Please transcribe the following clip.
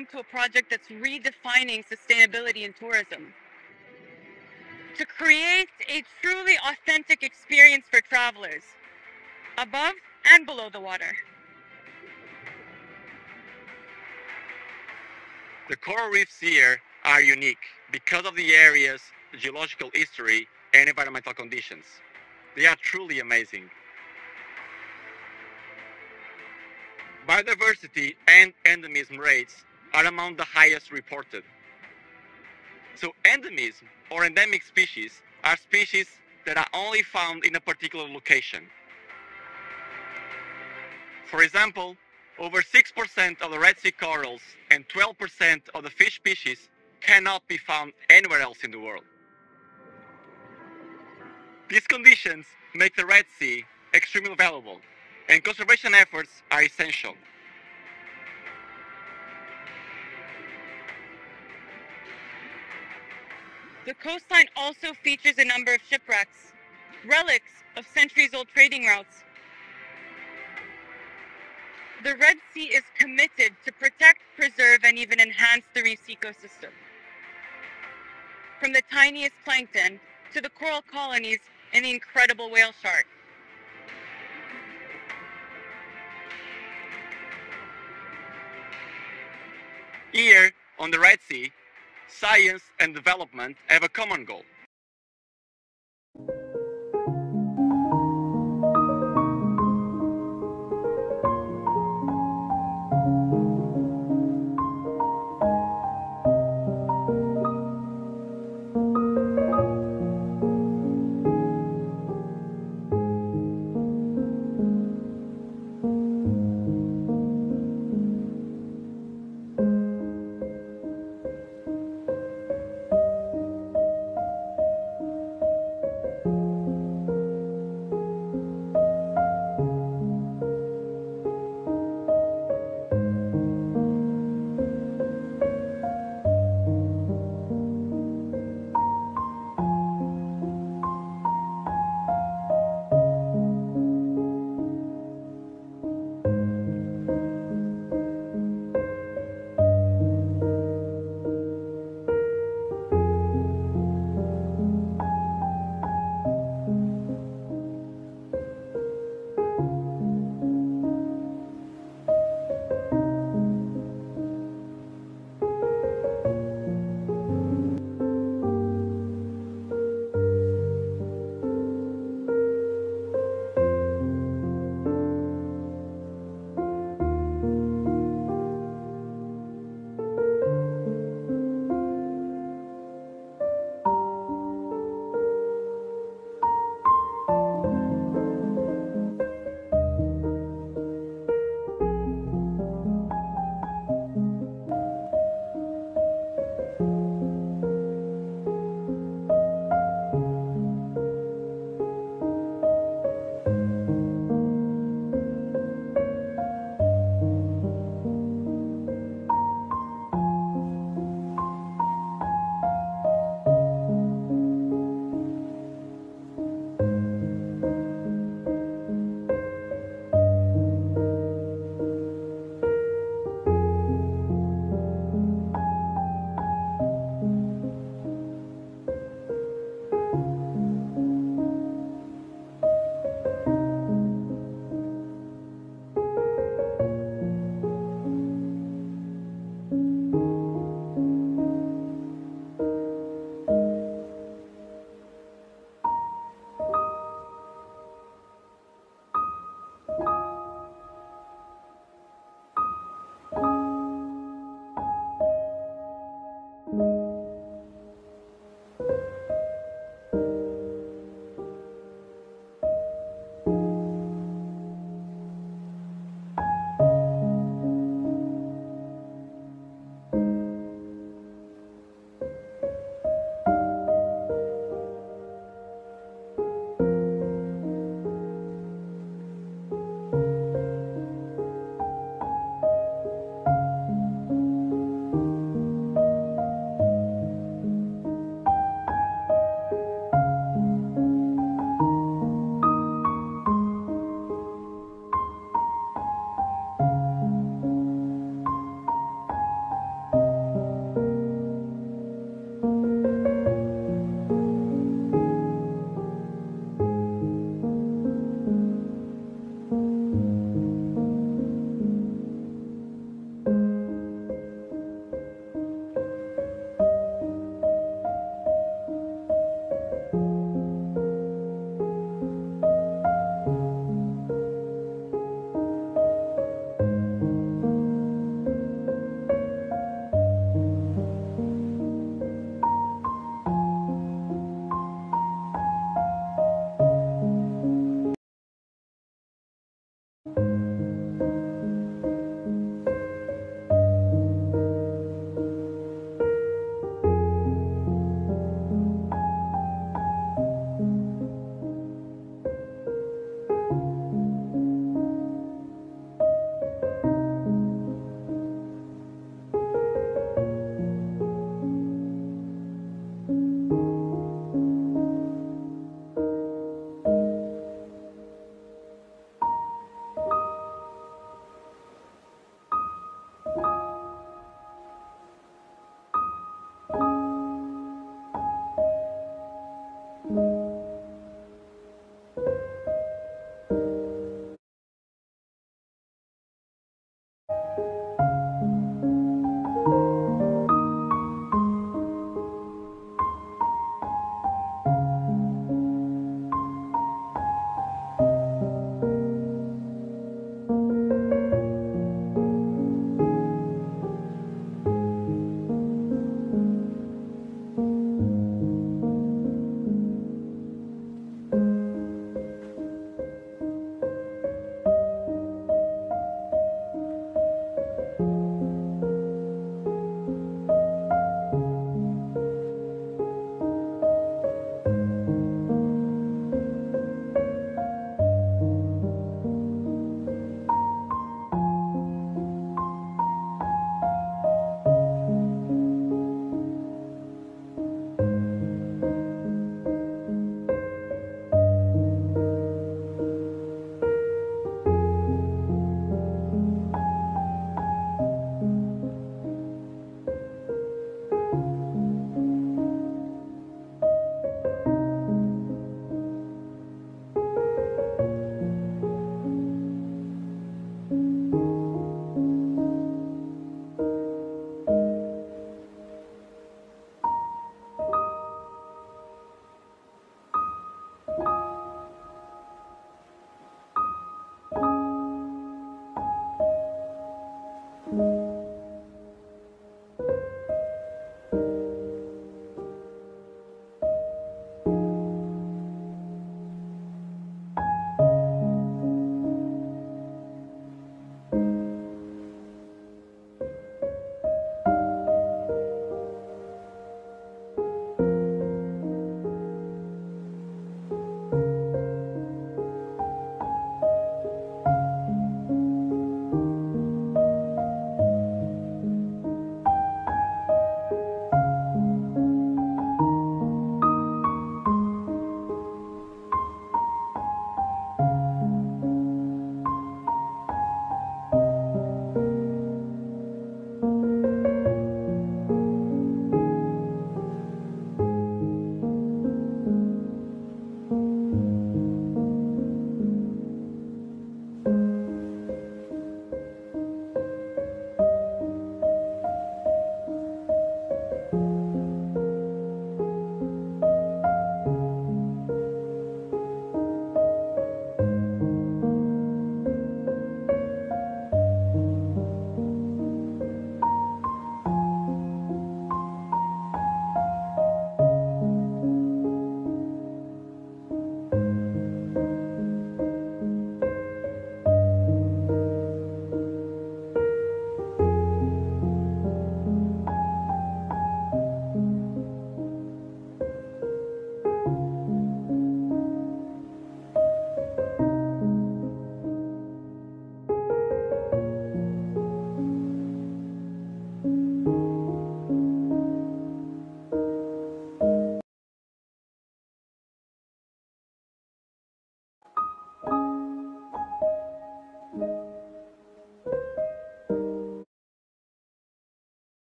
home to a project that's redefining sustainability in tourism. To create a truly authentic experience for travelers, above and below the water. The coral reefs here are unique because of the area's geological history and environmental conditions. They are truly amazing. Biodiversity and endemism rates are among the highest reported. So endemism or endemic species are species that are only found in a particular location. For example, over 6% of the Red Sea corals and 12% of the fish species cannot be found anywhere else in the world. These conditions make the Red Sea extremely valuable and conservation efforts are essential. The coastline also features a number of shipwrecks, relics of centuries-old trading routes. The Red Sea is committed to protect, preserve, and even enhance the reef's ecosystem. From the tiniest plankton to the coral colonies and the incredible whale shark. Here, on the Red Sea, science and development have a common goal